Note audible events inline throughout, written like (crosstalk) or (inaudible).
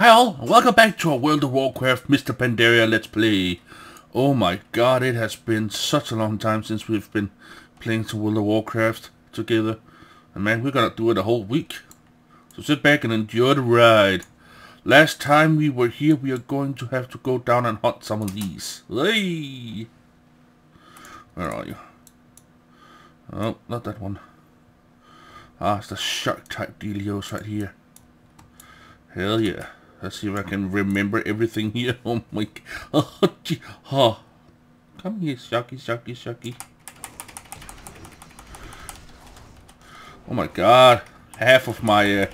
Hi all, welcome back to our World of Warcraft Mists of Pandaria Let's Play. Oh my god, it has been such a long time since we've been playing some World of Warcraft together. And man, we're gonna do it a whole week. So sit back and enjoy the ride. Last time we were here, we are going to have to go down and hunt some of these. Hey! Where are you? Oh, not that one. Ah, it's the shark type dealios right here. Hell yeah. Let's see if I can remember everything here. (laughs) Oh my... Oh. (laughs) Oh. Come here, Sharky, Sharky, Sharky. Oh my god. Half of my uh,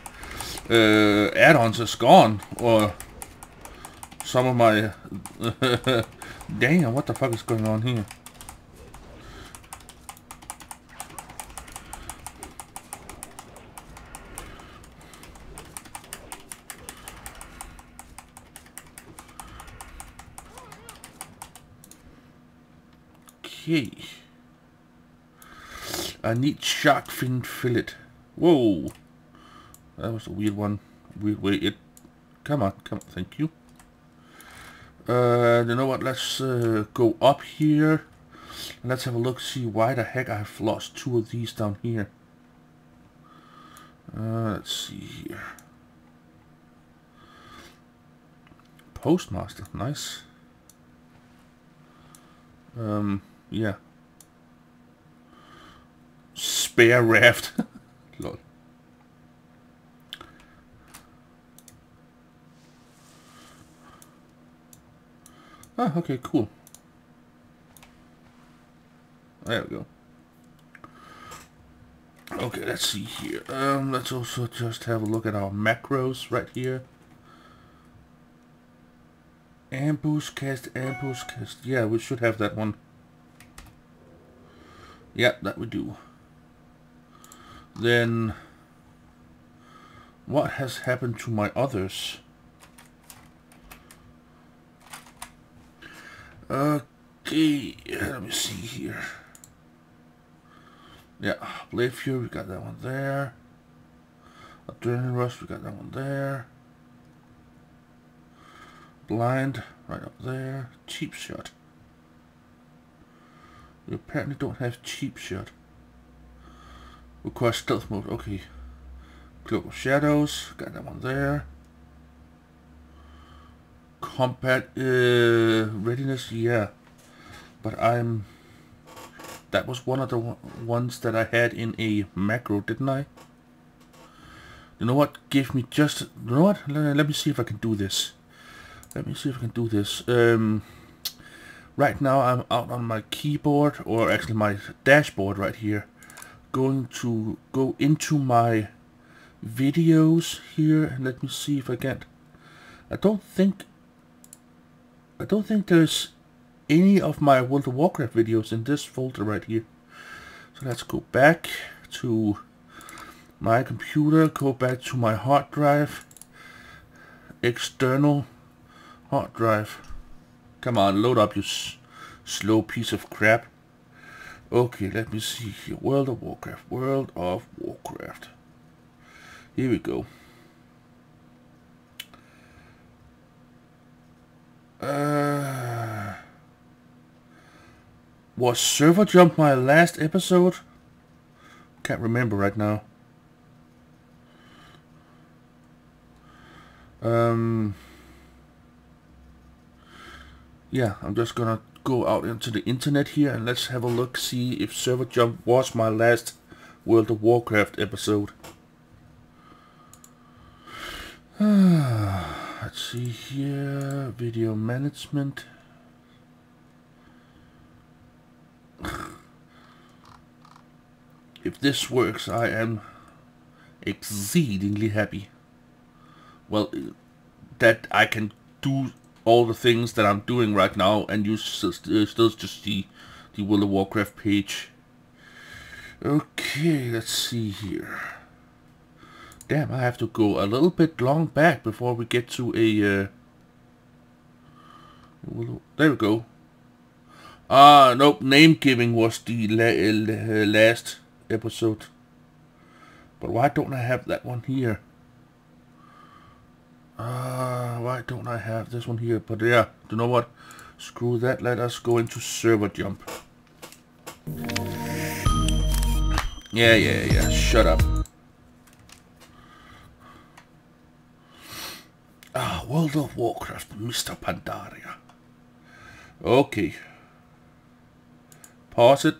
uh, add-ons is gone. Or some of my... (laughs) Damn, what the fuck is going on here? Okay. I need shark fin fillet. Whoa. That was a weird one. Weird way it... Come on, come on, thank you. Uh, you know what, let's uh, go up here. Let's have a look, see why the heck I've lost two of these down here. Uh, let's see here. Postmaster, nice. Um, yeah. Spare raft. (laughs) Lol. Ah, okay, cool. There we go. Okay, let's see here. Um, let's also just have a look at our macros right here. Ambush cast, ambush cast. Yeah, we should have that one. Yeah, that we do. Then, what has happened to my others? Okay, let me see here. Yeah, Blade Flurry, we got that one there. Adrenaline Rush, we got that one there. Blind, right up there. Cheap Shot. We apparently don't have Cheap Shot. Requires Stealth Mode, okay. Global Shadows, got that one there. Combat uh, Readiness, yeah. But I'm... That was one of the ones that I had in a macro, didn't I? You know what? Give me just... You know what? Let me see if I can do this. Let me see if I can do this. Um, right now I'm out on my keyboard, or actually my dashboard right here. Going to go into my videos here, and let me see if I can. I don't think... I don't think there's any of my World of Warcraft videos in this folder right here. So let's go back to my computer, go back to my hard drive, external hard drive. Come on, load up, you slow piece of crap. Okay, let me see here. World of Warcraft. World of Warcraft. Here we go. Uh, was server jump my last episode? Can't remember right now. Um yeah, I'm just gonna go out into the internet here and let's have a look, see if Server Jump was my last World of Warcraft episode. (sighs) let's see here, video management. if this works, I am exceedingly happy. Well, that I can do all the things that I'm doing right now and you still, still just see the World of Warcraft page. Okay, let's see here. Damn, I have to go a little bit long back before we get to a... Uh, there we go. Ah, nope, name giving was the la la last episode. But why don't I have that one here? Uh, why don't I have this one here? But yeah, do you know what? Screw that. Let us go into server jump. Yeah, yeah, yeah. Shut up. Ah, World of Warcraft, Mists of Pandaria. Okay. Pause it.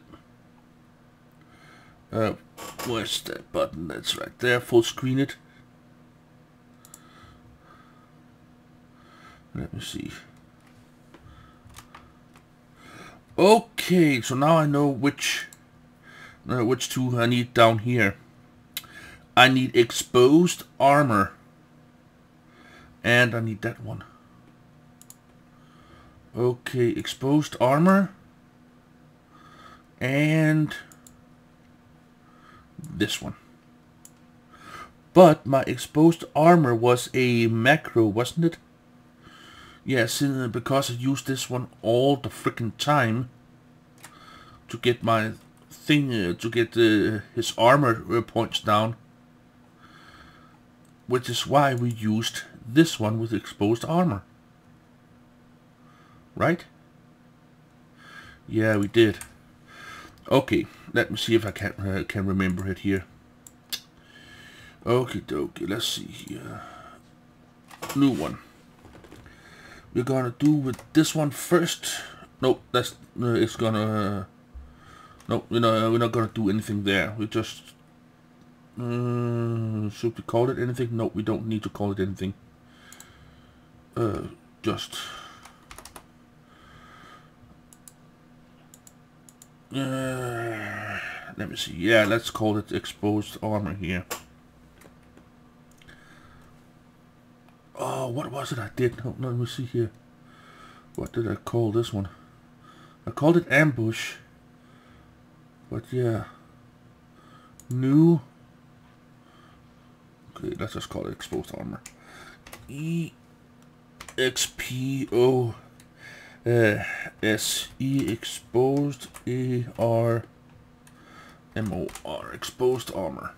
Uh, where's that button? That's right there. Full screen it. Let me see. Okay, so now I know which uh, which two I need down here. I need exposed armor. And I need that one. Okay, exposed armor. And this one. But my exposed armor was a macro, wasn't it? Yes, because I used this one all the freaking time to get my thing, uh, to get uh, his armor uh, points down. Which is why we used this one with exposed armor. Right? Yeah, we did. Okay, let me see if I can, uh, can remember it here. Okay, dokie, let's see here. New one we're gonna do with this one first. Nope, that's uh, it's gonna. Uh, nope, you know we're not gonna do anything there. We just uh, should we call it anything? Nope, we don't need to call it anything. Uh, just. Uh, let me see. Yeah, let's call it exposed armor here. Oh, what was it I did? No, let me see here. What did I call this one? I called it ambush. But yeah. New. Okay, let's just call it exposed armor. E X P O uh, S E exposed A R M O R exposed armor.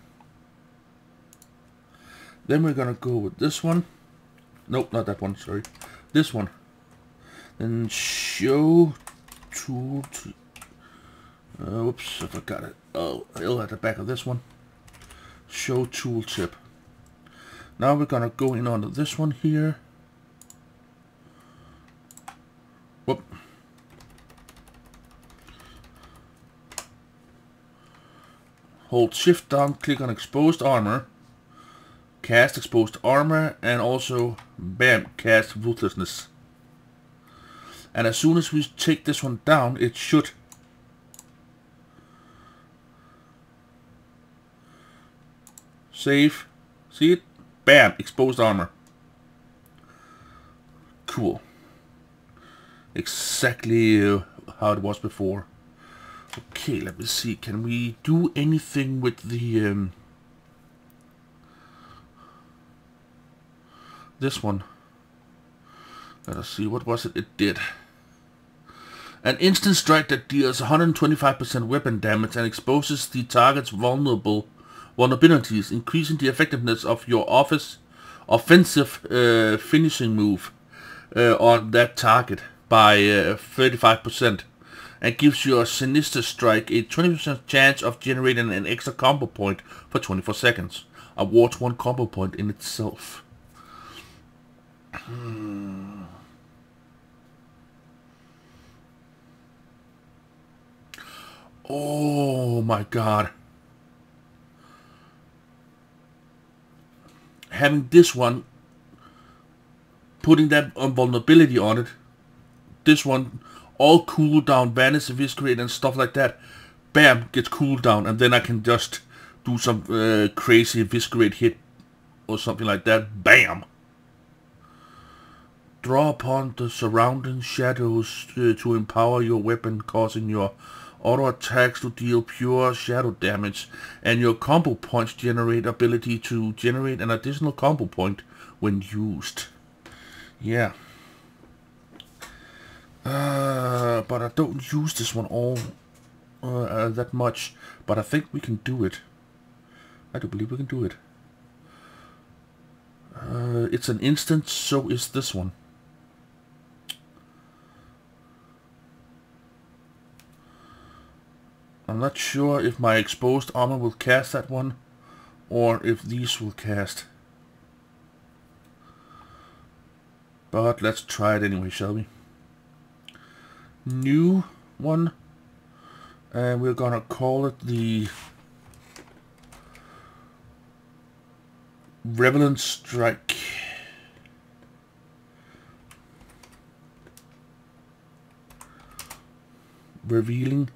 Then we're gonna go with this one. Nope, not that one, sorry. This one. Then show tool to... Uh, whoops, I forgot it. Oh, it'll at the back of this one. Show tooltip. Now we're gonna go in onto this one here. Whoop. Hold shift down, click on exposed armor cast exposed armor, and also, bam, cast ruthlessness. And as soon as we take this one down, it should save. See it? Bam, exposed armor. Cool. Exactly uh, how it was before. Okay, let me see. Can we do anything with the... Um, this one. Let us see, what was it it did? An instant strike that deals 125% weapon damage and exposes the target's vulnerable vulnerabilities, increasing the effectiveness of your office offensive uh, finishing move uh, on that target by uh, 35% and gives your Sinister Strike a 20% chance of generating an extra combo point for 24 seconds. Awards one combo point in itself. Hmm. Oh my god. Having this one, putting that vulnerability on it, this one, all cooldown, vanish, eviscerate and stuff like that, bam, gets cooldown and then I can just do some uh, crazy eviscerate hit or something like that, bam. Draw upon the surrounding shadows uh, to empower your weapon, causing your auto attacks to deal pure shadow damage, and your combo points generate ability to generate an additional combo point when used. Yeah. Uh, but I don't use this one all uh, uh, that much, but I think we can do it. I do believe we can do it. Uh, it's an instant, so is this one. I'm not sure if my exposed armor will cast that one, or if these will cast. But let's try it anyway, shall we? New one. And we're gonna call it the Revealing Strike. Revealing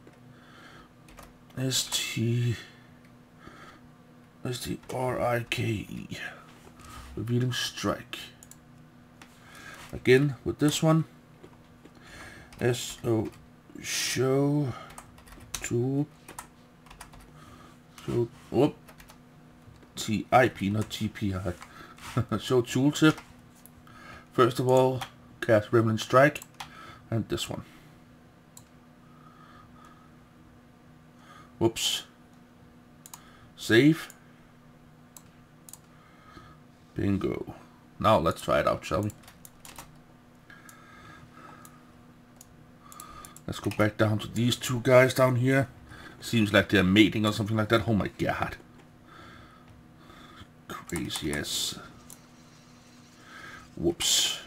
S-T S-T-R-I-K-E Revealing Strike. Again, with this one, S-O show tool. Show whoop. TIP not TPI (laughs) show tooltip. First of all cast Revealing Strike. And this one whoops save bingo now let's try it out shall we Let's go back down to these two guys down here. Seems like they're mating or something like that. Oh my god. Crazy ass. Whoops.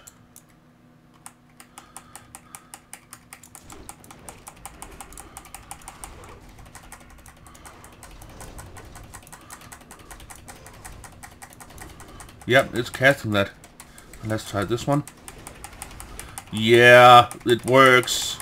Yep, it's casting that. Let's try this one. Yeah, it works.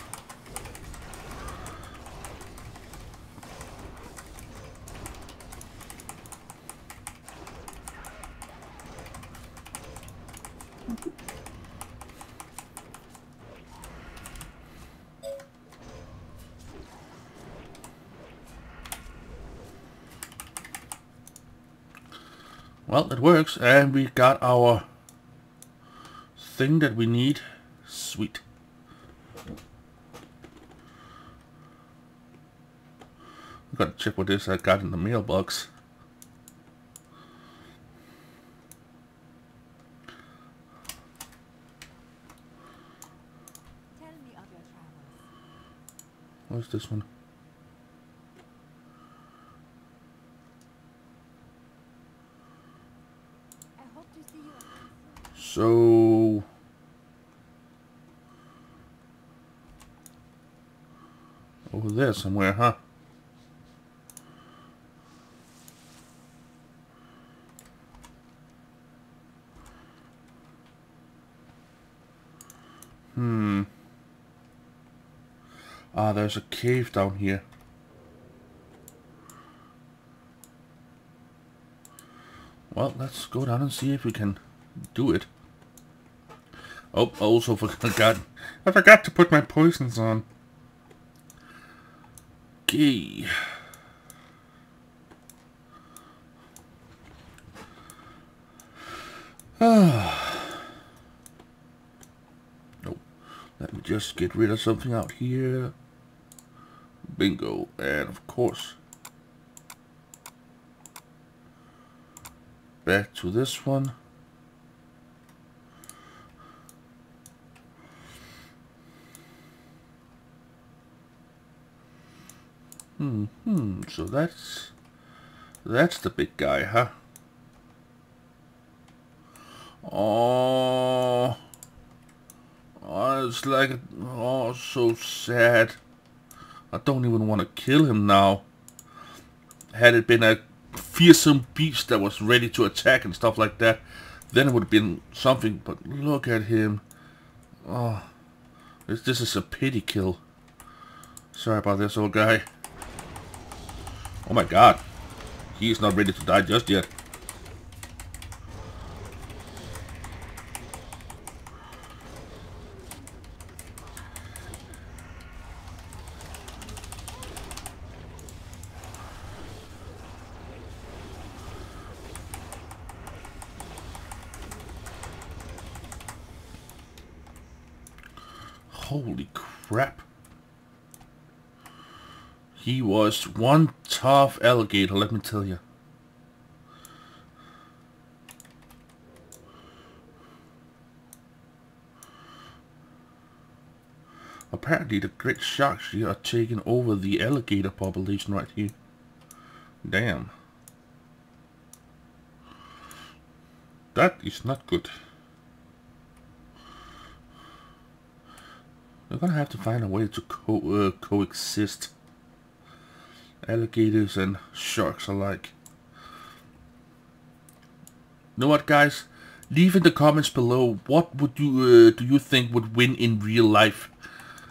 Well, it works, and we got our thing that we need. Sweet. I've got to check what this I got in the mailbox. What's this one? So... Over there somewhere, huh? Hmm. Ah, there's a cave down here. Well, let's go down and see if we can do it. Oh, I also forgot. (laughs) I forgot to put my poisons on. Okay. Ah. nope. Let me just get rid of something out here. Bingo. And of course. Back to this one. Hmm, hmm, so that's... That's the big guy, huh? Oh... Oh, it's like... Oh, so sad. I don't even want to kill him now. Had it been a fearsome beast that was ready to attack and stuff like that, then it would have been something, but look at him. Oh, this, this is a pity kill. Sorry about this old guy. Oh my god. He is not ready to die just yet. Holy crap. He was one tough alligator, let me tell you. Apparently the great sharks here are taking over the alligator population right here. Damn. That is not good. We're gonna have to find a way to co uh, coexist. Alligators and sharks alike. Know what, guys? Leave in the comments below what would you uh, do you think would win in real life,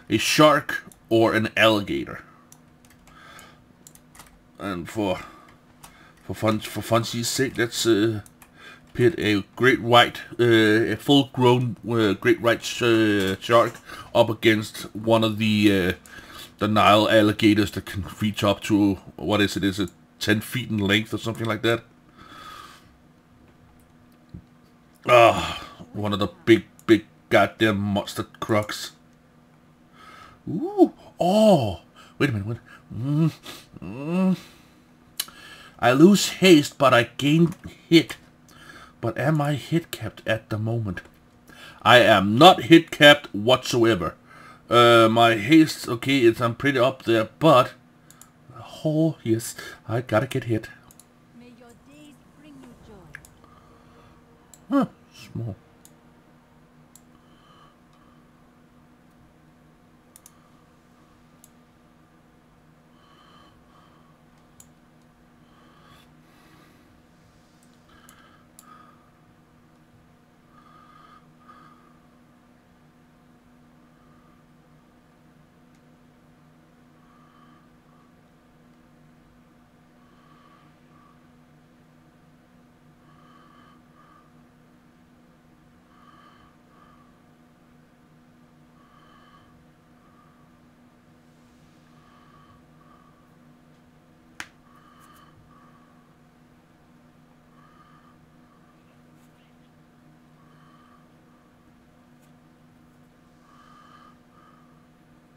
a shark or an alligator? And for for fun for funsies sake, let's uh, pit a great white, uh, a full-grown uh, great white uh, shark up against one of the uh, the Nile alligators that can reach up to what is it? Is it 10 feet in length or something like that? Ah, one of the big, big goddamn monster crocs. Ooh, oh, wait a minute. Wait. Mm, mm. I lose haste, but I gain hit. But am I hit capped at the moment? I am not hit capped whatsoever. Uh, my haste, okay, it's I'm pretty up there, but oh yes, I gotta get hit. Huh, small.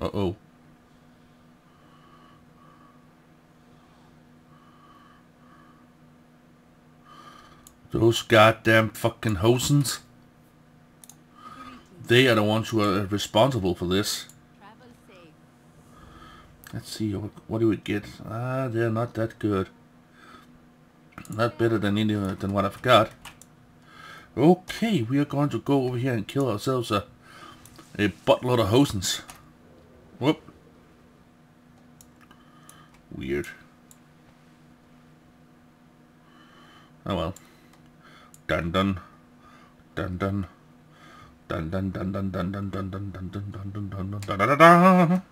Uh-oh. Those goddamn fucking Hozens. They are the ones who are responsible for this. Let's see, what do we get? Ah, they're not that good. Not better than any than what I've got. Okay, we are going to go over here and kill ourselves a, a buttload of Hozens. Whoop. Weird. Oh well. Dun dun. Dun dun. Dun dun dun dun dun dun dun dun dun dun dun dun dun dun dun dun dun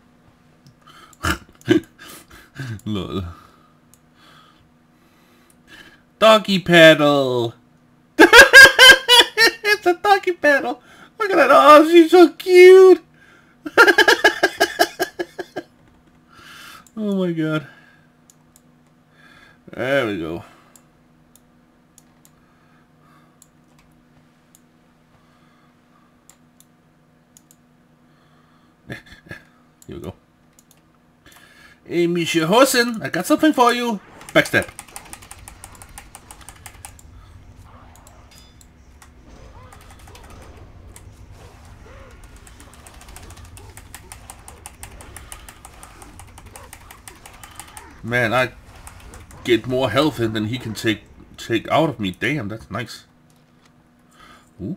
Lol. Doggy paddle! it's a doggy paddle! Look at that! Oh, she's so cute! Oh my god. There we go. Here we go. Hey, Monsieur Hozen, I got something for you. Backstep. Man, I get more health in than he can take take out of me. Damn, that's nice. Ooh.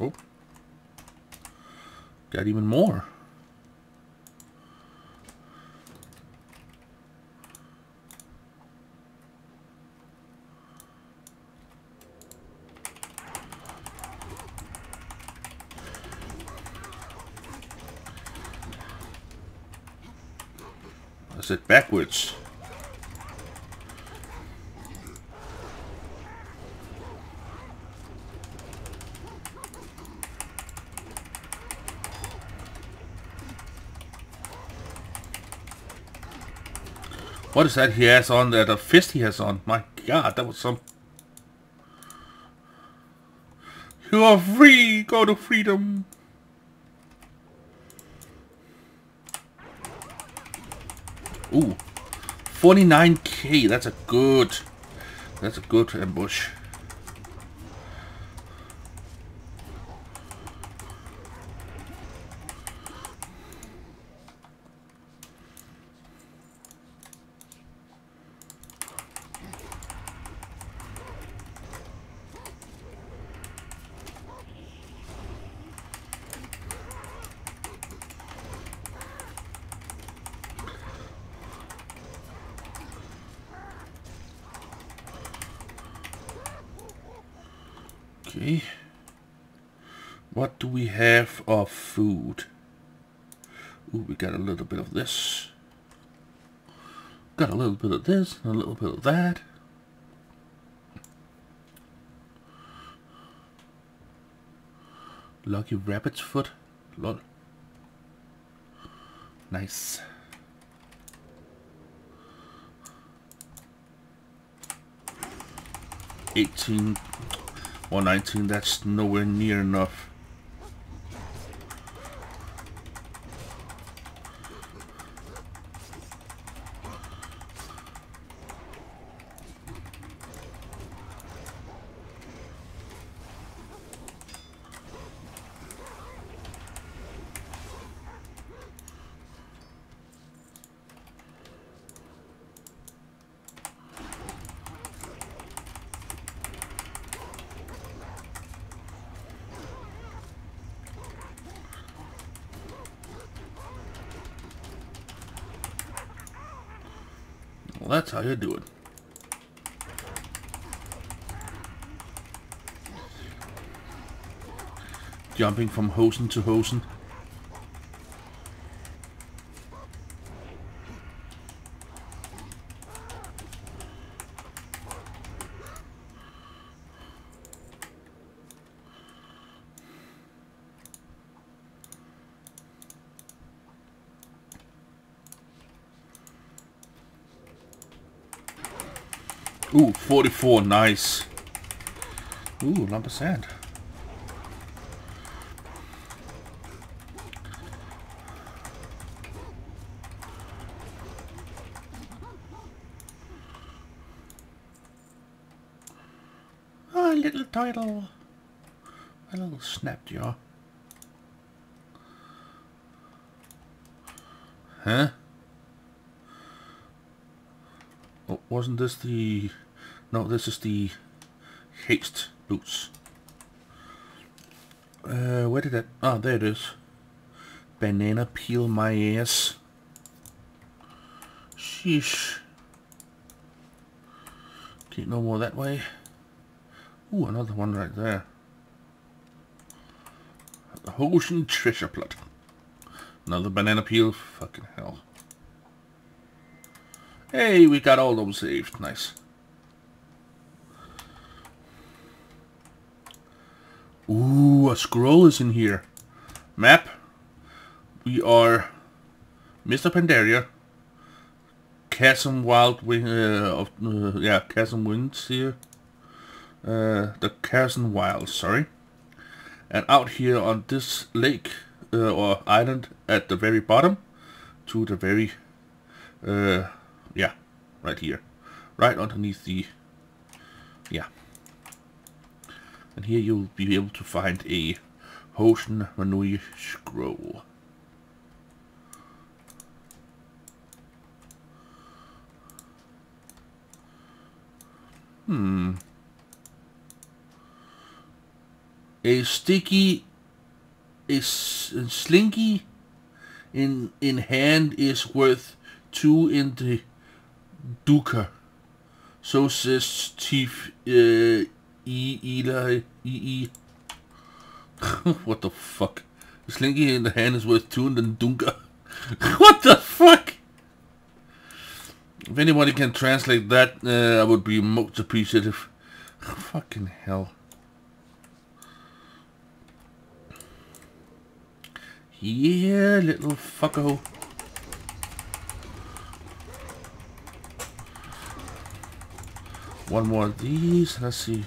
Oh. Got even more. It backwards. What is that he has on there? The fist he has on. My god, that was some... You are free! Go to freedom! Ooh, 49k. That's a good. That's a good ambush. Okay. What do we have of food? Ooh, we got a little bit of this. Got a little bit of this, a little bit of that. Lucky rabbit's foot. Lol. Nice. Eighteen or nineteen, that's nowhere near enough. Well, that's how you do it. Jumping from Hozen to Hozen. Ooh, 44, nice. Ooh, lump of sand. Ah, little turtle. A little snap jaw. Huh? Oh, wasn't this the... No, this is the haste boots. Uh, where did that... Ah, there it is. Banana peel my ass. Sheesh. Okay, no more that way. Ooh, another one right there. The Ocean treasure plot. Another banana peel. Fucking hell. Hey, we got all those saved. Nice. Ooh, a scroll is in here. Map. We are Mists of Pandaria. Chasm Wild Wing, uh, of, uh, yeah, Chasm Winds here. Uh, the Chasm Wild, sorry. And out here on this lake, uh, or island at the very bottom, to the very, uh, yeah, right here. Right underneath the, yeah. And here you'll be able to find a Hoshin Manui scroll. Hmm. A sticky, a, slinky in in hand is worth two in the duca. So says Chief uh, E. Eli E. E. (laughs) what the fuck? Slinky in the hand is worth two the duca. (laughs) what the fuck? If anybody can translate that, uh, I would be most appreciative. (laughs) Fucking hell. Yeah, little fucko. One more of these. Let's see.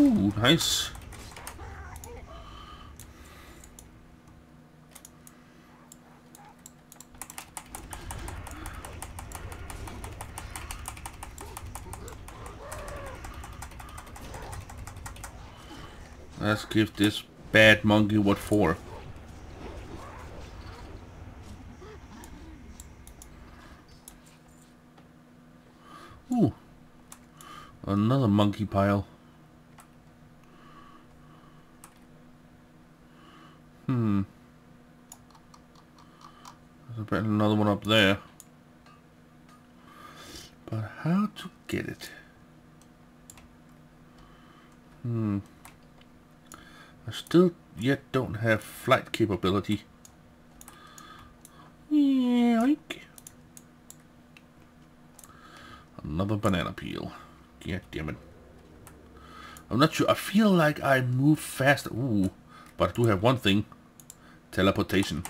Ooh, nice. Let's give this bad monkey what for. Ooh. Another monkey pile. Hmm. There's another one up there. But how to get it? Hmm. I still yet don't have capability. Yoink. Another banana peel. God damn it. I'm not sure. I feel like I move fast. Ooh. But I do have one thing. Teleportation.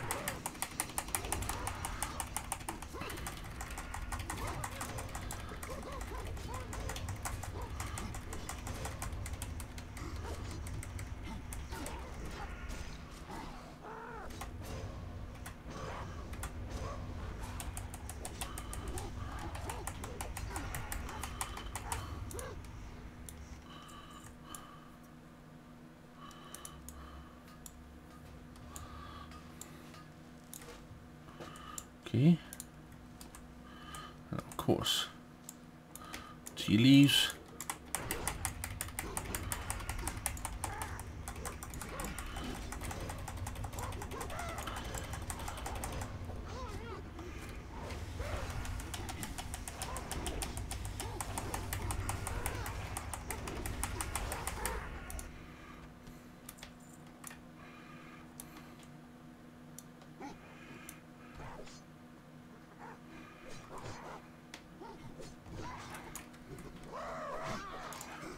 Okay. And of course, tea leaves.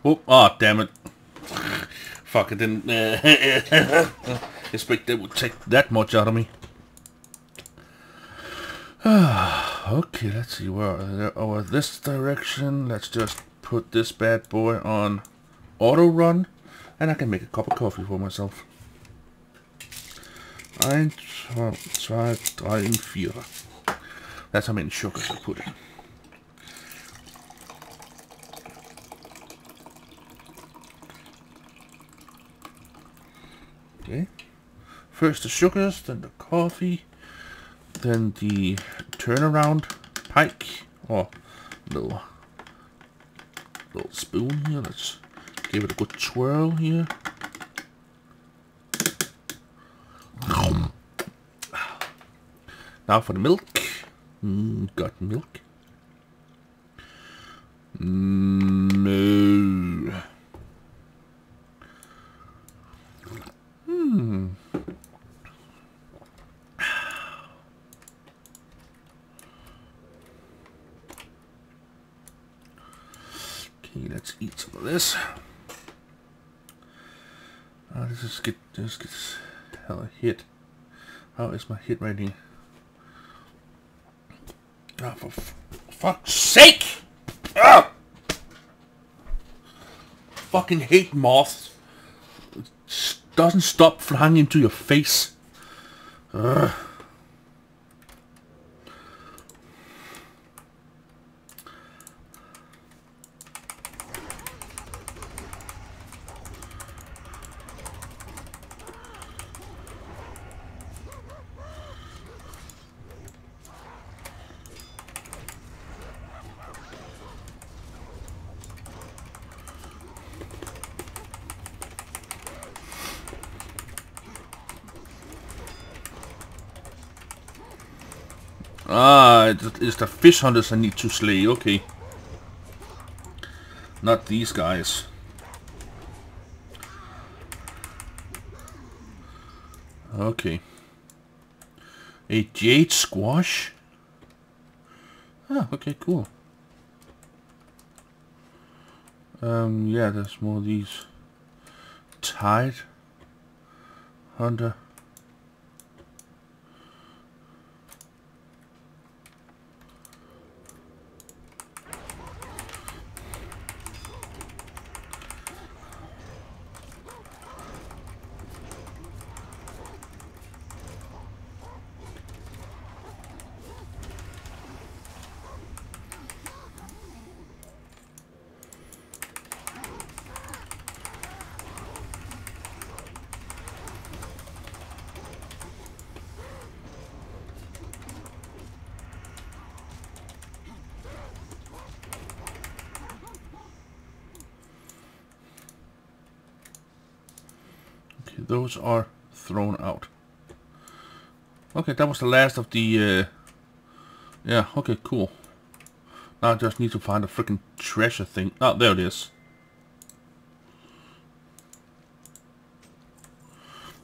Oh, oh damn it. Fuck, I didn't uh, (laughs) expect they would take that much out of me. (sighs) okay, let's see where uh, over oh, uh, this direction. Let's just put this bad boy on auto run and I can make a cup of coffee for myself. Ein, zwei, drei, vier. That's how many sugars I put in. Okay. First the sugars, then the coffee, then the turnaround pike, or little, little spoon here. Let's give it a good twirl here. Now for the milk. Mm, got milk. Mm, no. Hmm. Okay, let's eat some of this. Oh, this is get this gets hella hit. How is my hit rating? Oh, for fuck's sake! Ah! Fucking hate moths. It doesn't stop flying into your face. Ugh. Ah, it's the fish hunters I need to slay, okay. Not these guys. Okay. A jade squash? Ah, okay, cool. Um, yeah, there's more of these. Tide. Hunter. Those are thrown out. Okay, that was the last of the... Uh, yeah, okay, cool. Now I just need to find a freaking treasure thing. Oh, there it is.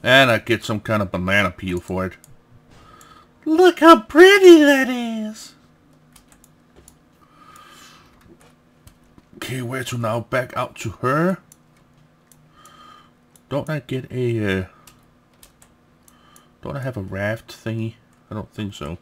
And I get some kind of banana peel for it. Look how pretty that is! Okay, where to now? Back out to her. Don't I get a... Uh, don't I have a raft thingy? I don't think so.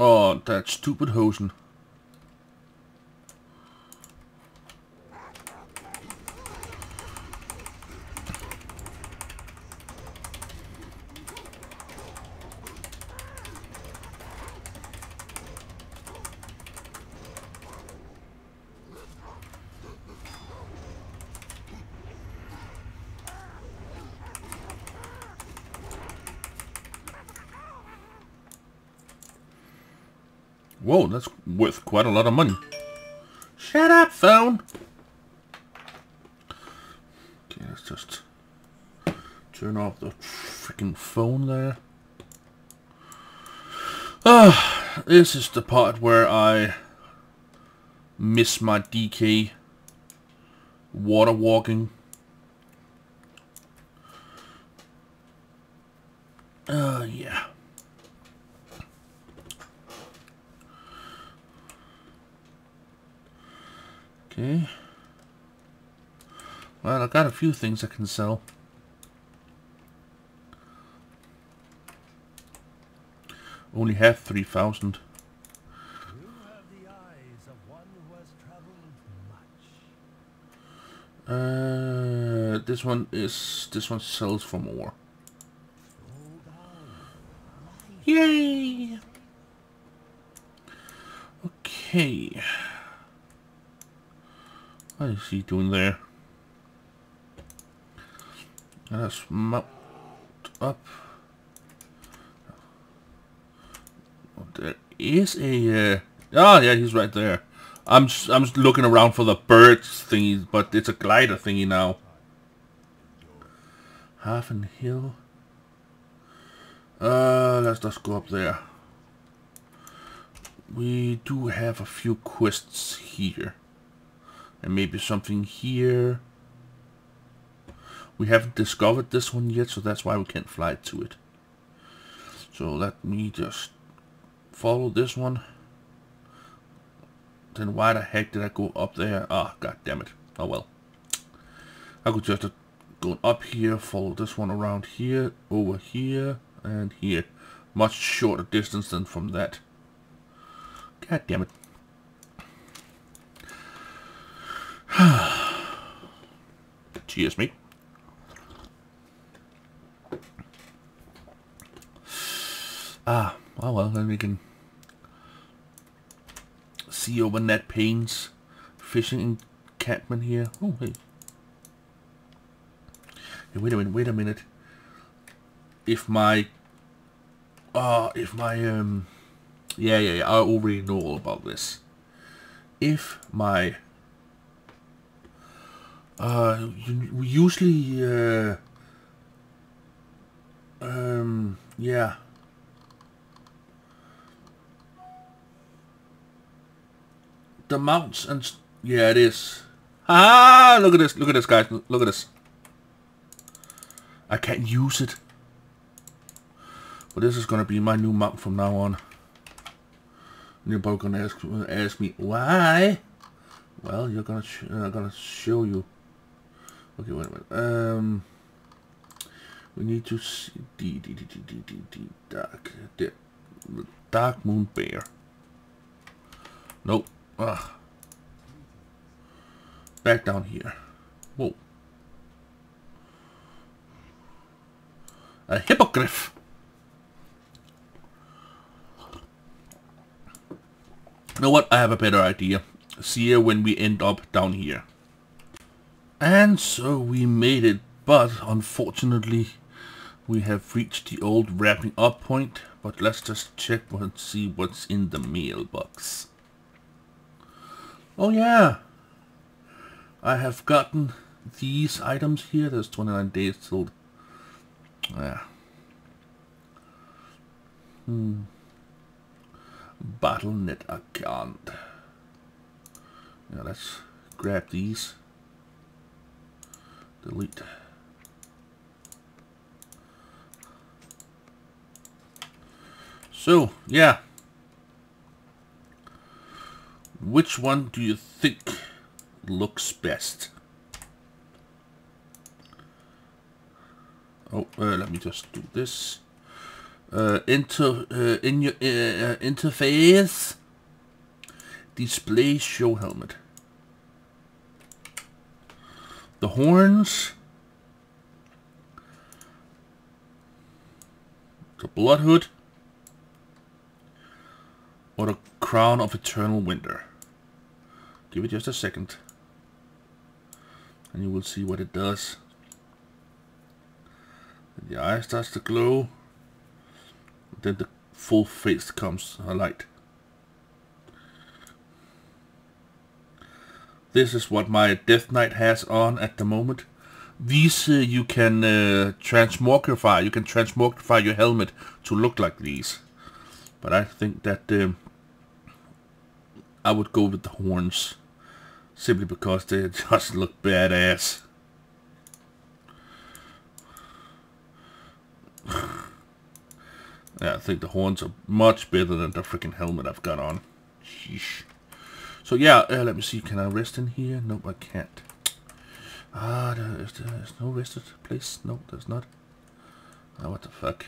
Oh, that stupid Hozen. Whoa, that's worth quite a lot of money. Shut up, phone! Okay, let's just turn off the freaking phone there. Ah, this is the part where I miss my DK water walking. Uh, yeah. Okay. Well, I got a few things I can sell. Only have 3,000. Uh, this one is, this one sells for more. Yay! Okay. What is he doing there? Let's mount up. There is a... Uh, oh, yeah, he's right there. I'm just, I'm just looking around for the birds thingy, but it's a glider thingy now. Hafen Hill. Uh, let's just go up there. We do have a few quests here. And maybe something here. We haven't discovered this one yet, so that's why we can't fly to it. So let me just follow this one. Then why the heck did I go up there? Ah, oh, god damn it. Oh well. I could just go up here, follow this one around here, over here, and here. Much shorter distance than from that. God damn it. Cheers, (sighs) mate. Ah, oh well, then we can see over Ned Payne's fishing encampment here. Oh, hey. Hey, wait a minute, wait a minute. If my... Uh, if my, um... Yeah, yeah, yeah, I already know all about this. If my uh, usually, uh, um, yeah. The mounts and, yeah, it is. Ah, look at this, look at this, guys, look at this. I can't use it. But this is going to be my new mount from now on. And you're both going to ask, ask me, why? Well, you're going to, uh, to show you. Okay, wait a minute. Um, we need to see D D D D D D D dark the dark moon bear. Nope. Ugh. Back down here. Whoa. A hippogriff. You know what? I have a better idea. See you when we end up down here. And so we made it, but unfortunately We have reached the old wrapping up point, but let's just check and see what's in the mailbox. Oh yeah, I have gotten these items here. There's 29 days till. Yeah. Hmm. Battle.net account. Yeah, let's grab these. Delete. So, yeah. Which one do you think looks best? Oh, uh, let me just do this. Uh, into uh, in your uh, interface. Display show helmet. The horns. The blood hood. Or the crown of eternal winter. Give it just a second. And you will see what it does. The eye starts to glow. Then the full face comes alight. This is what my Death Knight has on at the moment. These uh, you can uh, transmogrify. You can transmogrify your helmet to look like these. But I think that um, I would go with the horns. Simply because they just look badass. (sighs) yeah, I think the horns are much better than the freaking helmet I've got on. Sheesh. So yeah, uh, let me see. Can I rest in here? Nope, I can't. Ah, there's, there's no rested place. No, there's not. Oh, what the fuck.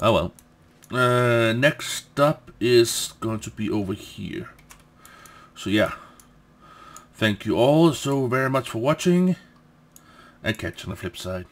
Oh well. Uh, next up is going to be over here. So yeah. Thank you all so very much for watching. And catch you on the flip side.